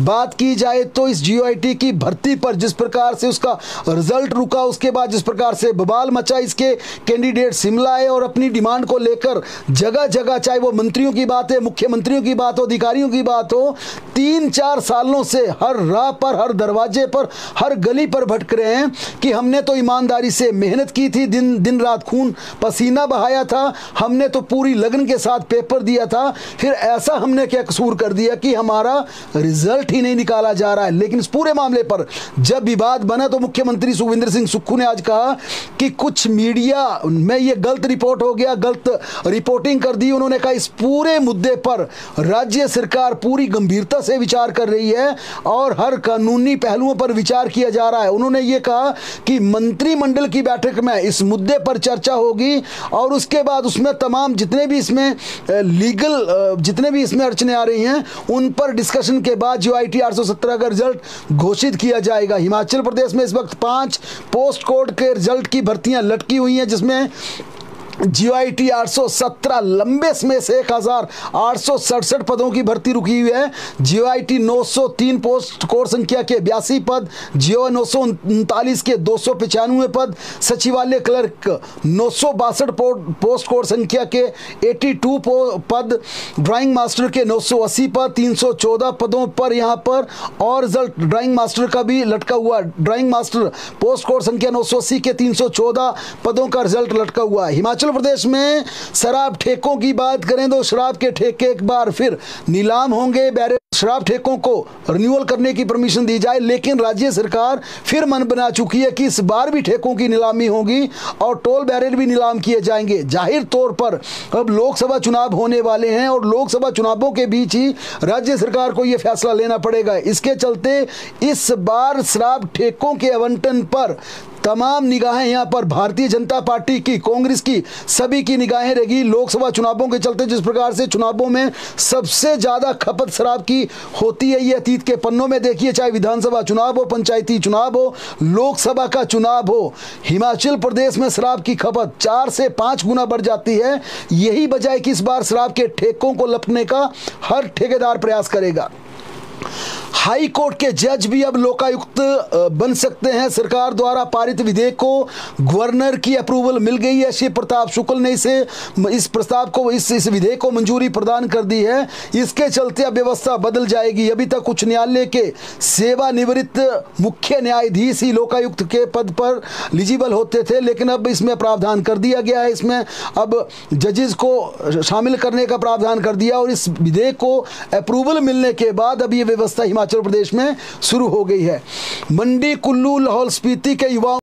बात की जाए तो इस जीओआईटी की भर्ती पर जिस प्रकार से उसका रिज़ल्ट रुका, उसके बाद जिस प्रकार से बबाल मचा, इसके कैंडिडेट शिमला आए और अपनी डिमांड को लेकर जगह जगह चाहे वो मंत्रियों की बात है, मुख्यमंत्रियों की बात हो, अधिकारियों की बात हो तीन चार सालों से हर राह पर, हर दरवाजे पर, हर गली पर भटक रहे हैं कि हमने तो ईमानदारी से मेहनत की थी, दिन दिन रात खून पसीना बहाया था, हमने तो पूरी लगन के साथ पेपर दिया था, फिर ऐसा हमने क्या कसूर कर दिया कि हमारा रिज़ल्ट ही नहीं निकाला जा रहा है। लेकिन इस पूरे मामले पर जब विवाद बना तो मुख्यमंत्री सुखविंदर सिंह सुक्खू ने आज कहा कि कुछ मीडिया, में ये गलत रिपोर्ट हो गया, गलत रिपोर्टिंग कर दी, उन्होंने कहा इस पूरे मुद्दे पर राज्य सरकार पूरी गंभीरता से विचार कर रही है और हर कानूनी पहलुओं पर विचार किया जा रहा है। उन्होंने ये कहा कि मंत्रिमंडल की बैठक में इस मुद्दे पर चर्चा होगी और उसके बाद उसमें तमाम जितने भी इसमें लीगल जितने भी इसमें अड़चने आ रही हैं, उन पर डिस्कशन के बाद जो आई टी का रिज़ल्ट घोषित किया जाएगा। हिमाचल प्रदेश में इस वक्त पाँच पोस्ट कोड के रिज़ल्ट की भर्तियाँ लटकी हुई हैं, जिसमें जियो आई टी आठ सौ सत्रह लंबे समय से एक हज़ार आठ सौ सड़सठ पदों की भर्ती रुकी हुई है। जी आई टी नौ सौ तीन पोस्ट कोड संख्या के बयासी पद जियो नौ सौ उनतालीस के दो सौ पचानवे पद, सचिवालय क्लर्क नौ सौ बासठ पोस्ट कोड संख्या के एटी टू पद ड्राइंग मास्टर के नौ सौ अस्सी पद, तीन सौ चौदह पदों पर यहाँ पर और रिज़ल्ट ड्राइंग मास्टर का भी लटका हुआ। ड्राइंग मास्टर पोस्ट कोड संख्या नौ सौ अस्सी के तीन सौ चौदह पदों का रिज़ल्ट लटका हुआ। हिमाचल हिमाचल प्रदेश में शराब ठेकों की बात करें तो शराब के ठेके एक बार फिर नीलाम होंगे। बैरे शराब ठेकों को रिन्यूअल करने की परमिशन दी जाए, लेकिन राज्य सरकार फिर मन बना चुकी है कि इस बार भी ठेकों की नीलामी होगी और टोल बैरियर भी नीलाम किए जाएँगे। ज़ाहिर तौर पर अब लोकसभा चुनाव होने वाले हैं और लोकसभा चुनावों के बीच ही राज्य सरकार को यह फैसला लेना पड़ेगा। इसके चलते इस बार शराब ठेकों के आवंटन पर तमाम निगाहें यहाँ पर भारतीय जनता पार्टी की, कांग्रेस की, सभी की निगाहें रहेगी लोकसभा चुनावों के चलते, जिस प्रकार से चुनावों में सबसे ज़्यादा खपत शराब की होती है, ये अतीत के पन्नों में देखिए, चाहे विधानसभा चुनाव हो, पंचायती चुनाव हो, लोकसभा का चुनाव हो, हिमाचल प्रदेश में शराब की खपत चार से पाँच गुना बढ़ जाती है। यही बजाय कि इस बार शराब के ठेकों को लपने का हर ठेकेदार प्रयास करेगा। हाई कोर्ट के जज भी अब लोकायुक्त बन सकते हैं। सरकार द्वारा पारित विधेयक को गवर्नर की अप्रूवल मिल गई है। शिव प्रताप शुक्ल ने इसे इस प्रस्ताव को, इस इस विधेयक को मंजूरी प्रदान कर दी है। इसके चलते अब व्यवस्था बदल जाएगी। अभी तक उच्च न्यायालय के सेवानिवृत्त मुख्य न्यायाधीश ही लोकायुक्त के पद पर लिजिबल होते थे, लेकिन अब इसमें प्रावधान कर दिया गया है। इसमें अब जजेस को शामिल करने का प्रावधान कर दिया और इस विधेयक को अप्रूवल मिलने के बाद अब ये व्यवस्था हिमाचल प्रदेश में शुरू हो गई है। मंडी कुल्लू लाहौल स्पीति के युवाओं